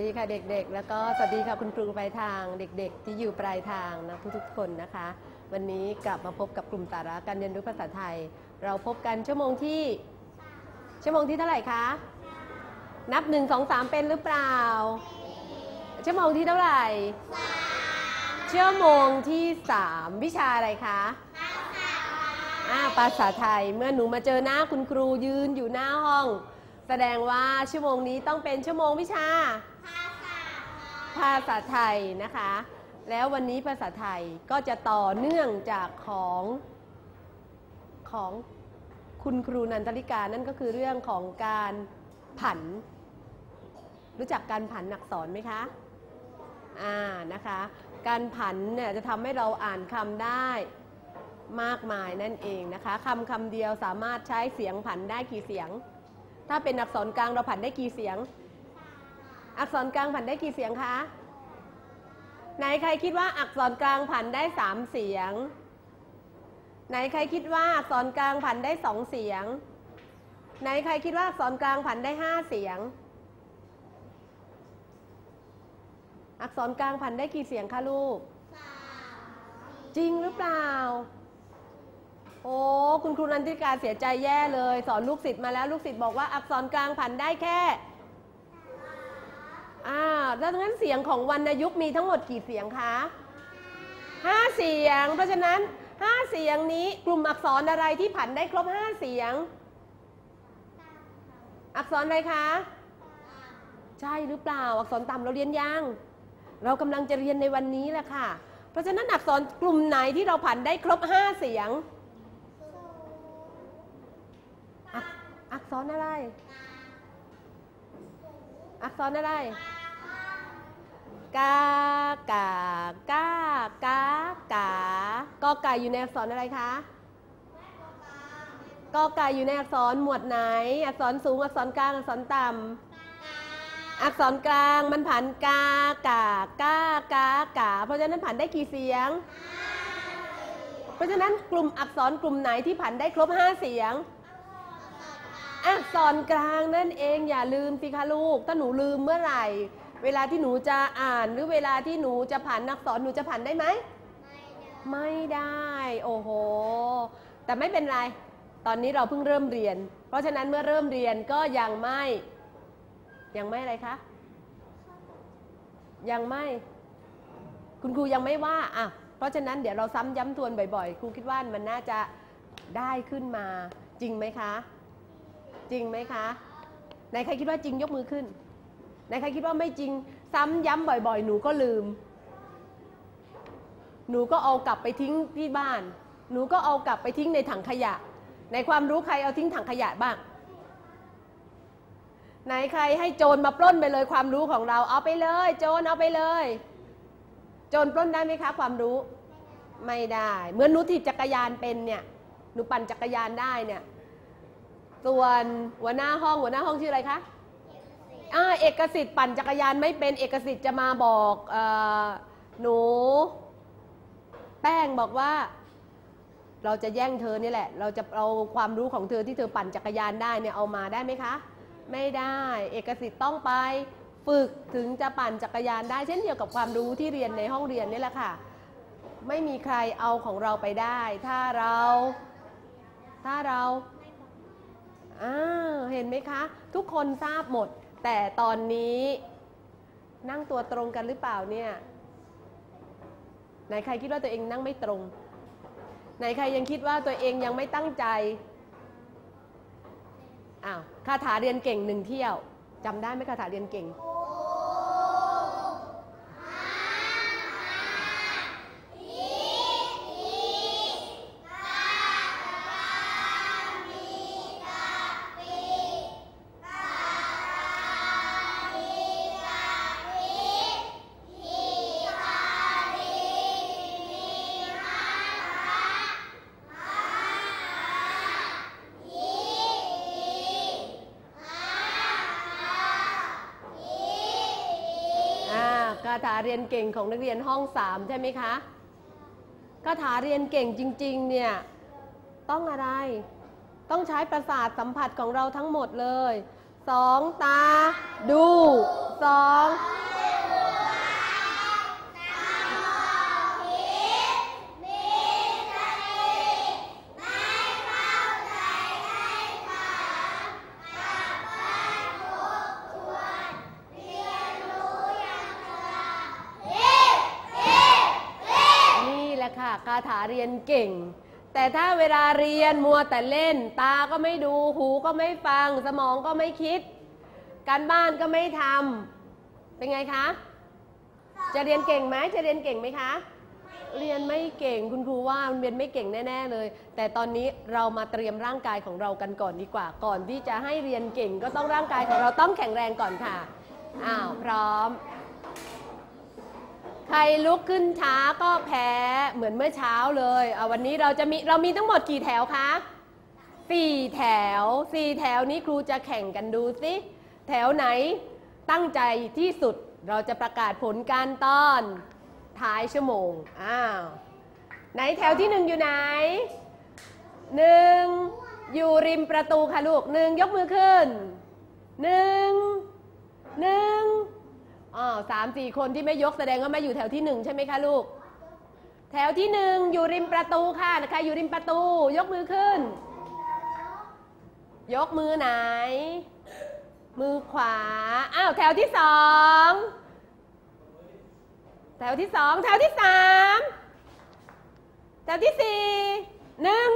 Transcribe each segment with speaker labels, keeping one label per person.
Speaker 1: ดีค่ะเด็กๆ แล้วก็สวัสดีค่ะคุณครูปลายทางเด็ก ๆ ที่อยู่ปลายทางนะทุกๆคนนะคะ วันนี้กลับมาพบกับกลุ่มสาระการเรียนรู้ภาษาไทย เราพบกันชั่วโมงที่ ชั่วโมงที่เท่าไหร่คะนับหนึ่งสองสามเป็นหรือเปล่า ชั่วโมงที่เท่าไหร่ชั่วโมงที่สามวิชาอะไรคะอ่าภาษาไทยเมื่อหนูมาเจอหน้าคุณครูยืนอยู่หน้าห้องแสดงว่าชั่วโมงนี้ต้องเป็นชั่วโมงวิชา ภาษาไทยนะคะ แล้ววันนี้ภาษาไทยก็จะต่อเนื่องจากของของคุณครูนันทริกา นั่นก็คือเรื่องของการผัน รู้จักการผันอักษรไหมคะ อ่า นะคะ การผันเนี่ยจะทำให้เราอ่านคำได้มากมายนั่นเองนะคะคำคำเดียวสามารถใช้เสียงผันได้กี่เสียง ถ้าเป็นอักษรกลางเราผันได้กี่เสียง อักษรกลางผันได้กี่เสียงคะไหนใครคิดว่าอักษรกลางผันได้สามเสียง ไหนใครคิดว่าอักษรกลางผันได้สองเสียง ไหนใครคิดว่าอักษรกลางผันได้ห้าเสียง อักษรกลางผันได้กี่เสียงคะลูกจริงหรือเปล่า โอ้คุณครูนันทิกาเสียใจแย่เลย สอนลูกศิษย์มาแล้วลูกศิษย์บอกว่าอักษรกลางผันได้แค่ อ่าแล้วงั้นเสียงของวรรณยุกต์มีทั้งหมดกี่เสียงคะห้าเสียง เพราะฉะนั้นห้าเสียงนี้กลุ่มอักษรอะไรที่ผันได้ครบห้าเสียง อักษรอะไรคะ ใช่หรือเปล่า อักษรต่ำเราเรียนยัง เรากำลังจะเรียนในวันนี้แหละค่ะ เพราะฉะนั้นอักษรกลุ่มไหนที่เราผันได้ครบห้าเสียง อักอักษรอะไร อักษรอะไรกากากากากากอไก่อยู่ในอักษรอะไรคะกอไก่อยู่ในอักษรหมวดไหน อักษรสูงอักษรกลางอักษรต่ำอักษรกลางมันผันกากากากากา เพราะฉะนั้นผันได้กี่เสียง เพราะฉะนั้นกลุ่มอักษรกลุ่มไหนที่ผันได้ครบห้าเสียง อักษรกลางนั่นเองอย่าลืมสิคะลูก ถ้าหนูลืมเมื่อไหร่ เวลาที่หนูจะอ่านหรือเวลาที่หนูจะผันอักษรหนูจะผันได้ไหมไม่ได้ โอ้โห แต่ไม่เป็นไร ตอนนี้เราเพิ่งเริ่มเรียน เพราะฉะนั้นเมื่อเริ่มเรียนก็ยังไม่ ยังไม่อะไรคะ ยังไม่ คุณครูยังไม่ว่าอะเพราะฉะนั้นเดี๋ยวเราซ้ำย้ำทวนบ่อยๆ ครูคิดว่ามันน่าจะได้ขึ้นมาจริงไหมคะ จริงไหมคะไหนใครคิดว่าจริงยกมือขึ้นไหนใครคิดว่าไม่จริงซ้ำย้ำบ่อยๆ หนูก็ลืม หนูก็เอากลับไปทิ้งที่บ้าน หนูก็เอากลับไปทิ้งในถังขยะ ในความรู้ใครเอาทิ้งถังขยะบ้าง ไหนใครให้โจรมาปล้นไปเลยความรู้ของเราเอาไปเลย โจรเอาไปเลย โจรปล้นได้ไหมคะ ความรู้ไม่ได้ เหมือนหนูถีบจักรยานเป็นเนี่ยหนูปั่นจักรยานได้เนี่ย ส่วนหัวหน้าห้องหัวหน้าห้องชื่ออะไรคะอ่าเอกสิทธิ์ปั่นจักรยานไม่เป็นเอกสิทธิ์จะมาบอกอหนู แป้งบอกว่า เราจะแย่งเธอนี่แหละ เราจะเอาความรู้ของเธอที่เธอปั่นจักรยานได้เนี่ยเอามาได้ไหมคะ ไม่ได้ เอกสิทธิ์ต้องไป ฝึกถึงจะปั่นจักรยานได้ เช่นเดียวกับความรู้ที่เรียนในห้องเรียนนี่แหละค่ะ ไม่มีใครเอาของเราไปได้ ถ้าเรา ถ้าเรา อ่าเห็นไหมคะ ทุกคนทราบหมด แต่ตอนนี้นั่งตัวตรงกันหรือเปล่าเนี่ยไหนใครคิดว่าตัวเองนั่งไม่ตรง ไหนใครยังคิดว่าตัวเองยังไม่ตั้งใจอ้าวคาถาเรียนเก่งหนึ่งเที่ยวจำได้ไหมคาถาเรียนเก่ง ถาเรียนเก่งของนักเรียนห้องสามใช่ไหมคะคาถาเรียนเก่งจริงๆเนี่ยต้องอะไร ต้องใช้ประสาทสัมผัสของเราทั้งหมดเลยสองตา ดูสอง ค่ะคาถาเรียนเก่ง แต่ถ้าเวลาเรียนมัวแต่เล่น ตาก็ไม่ดูหูก็ไม่ฟัง สมองก็ไม่คิด การบ้านก็ไม่ทำเป็นไงคะ จะเรียนเก่งไหมจะเรียนเก่งไหมคะเรียนไม่เก่งคุณครูว่ามันเรียนไม่เก่งแน่ ๆ เลย แต่ตอนนี้เรามาเตรียมร่างกายของเรากันก่อนดีกว่า ก่อนที่จะให้เรียนเก่งก็ต้องร่างกายของเราต้องแข็งแรงก่อนค่ะอ้าวพร้อม ใครลุกขึ้นช้าก็แพ้เหมือนเมื่อเช้าเลยเอาวันนี้เราจะมีเรามีทั้งหมดกี่แถวคะสี่แถวสี่แถวนี้ครูจะแข่งกันดูสิแถวไหนตั้งใจที่สุดเราจะประกาศผลการต้อนท้ายชั่วโมงอ้าวไหนแถวที่หนึ่งอยู่ไหนหนึ่งอยู่ริมประตูค่ะลูกหนึ่งยกมือขึ้นหนึ่งหนึ่ง อ๋อสามสี่คนที่ไม่ยกแสดงว่าไม่อยู่แถวที่หนึ่งใช่ไหมคะลูก แถวที่หนึ่งอยู่ริมประตูค่ะใครอยู่ริมประตู ยกมือขึ้น ยกมือไหน มือขวา อ้าวแถวที่สองแถวที่สองแถวที่สามแถวที่สี่หนึ่ง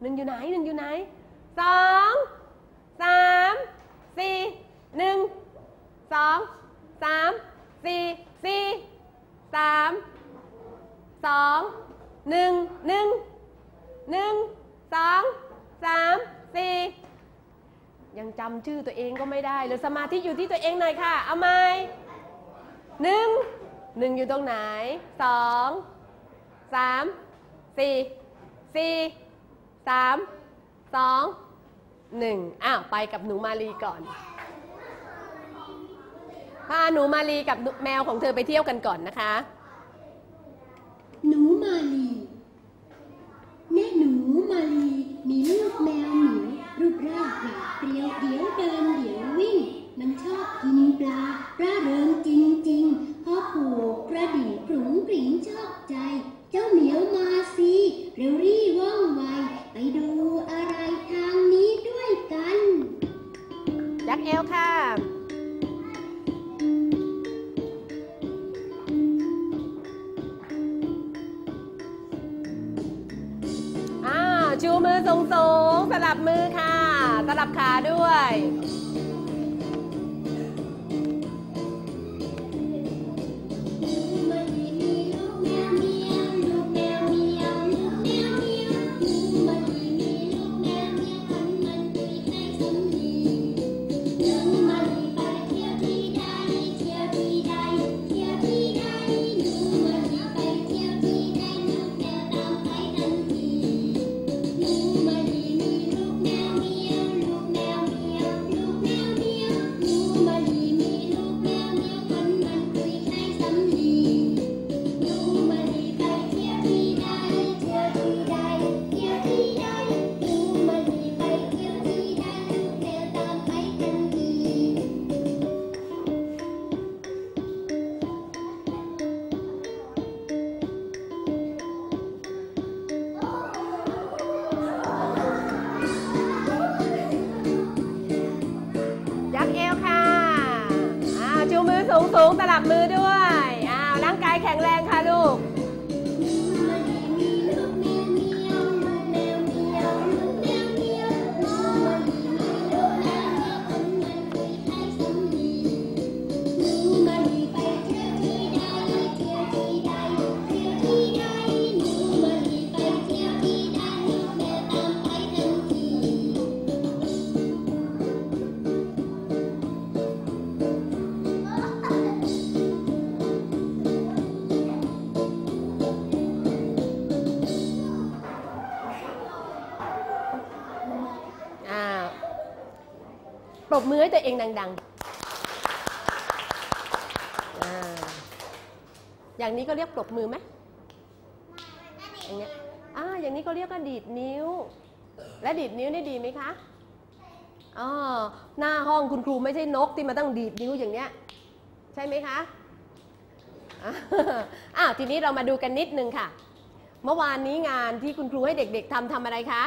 Speaker 1: หนึ่งอยู่ไหนหนึ่งอยู่ไหนสองสามสี่หนึ่งสอง สามสี่สี่สามสองหนึ่งหนึ่งหนึ่งสองสามสี่ยังจำชื่อตัวเองก็ไม่ได้เลยสมาธิอยู่ที่ตัวเองหน่อยค่ะ เอาไหมหนึ่งหนึ่งอยู่ตรงไหนสองสามสี่สี่สามสองหนึ่งอ้าว ไปกับหนูมาลีก่อน พาหนูมาลีกับแมวของเธอไปเที่ยวกันก่อนนะคะ
Speaker 2: หนูมาลีแม่หนูมาลีมีลูกแมวหนูรูปร่างแบบเปรียวเดี๋ยวเดินเดี๋ยววิ่งน้ำชอบกินปลาร่าเริงจริงๆพ่อผูกกระดิ่งกรุงกริ่งชอบใจ เจ้า
Speaker 1: ชูมือสูงสูงๆสลับมือค่ะ สลับขาด้วย
Speaker 2: สู
Speaker 1: งสลับมือด้วยอ้าวร่างกายแข็งแรงค่ะ
Speaker 2: ป
Speaker 1: รบมือให้ตัวเองดังๆออย่างนี้ก็เรียกปรบมือไหมอย่างเงี้ยอ่าอย่างนี้เขาเรียกว่าดีดนิ้ว และดีดนิ้วนี่ดีไหมคะอ๋อหน้าห้องคุณครูไม่ใช่นกที่มาตั้งดีดนิ้วอย่างเนี้ย ใช่ไหมคะอ้าวทีนี้เรามาดูกันนิดนึงค่ะ เมื่อวานนี้งานที่คุณครูให้เด็ก ๆทำทำอะไรคะ